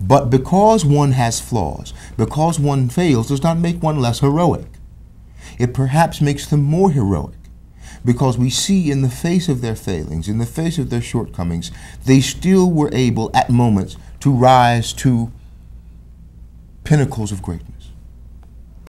But because one has flaws, because one fails, does not make one less heroic. It perhaps makes them more heroic because we see in the face of their failings, in the face of their shortcomings, they still were able at moments to rise to pinnacles of greatness.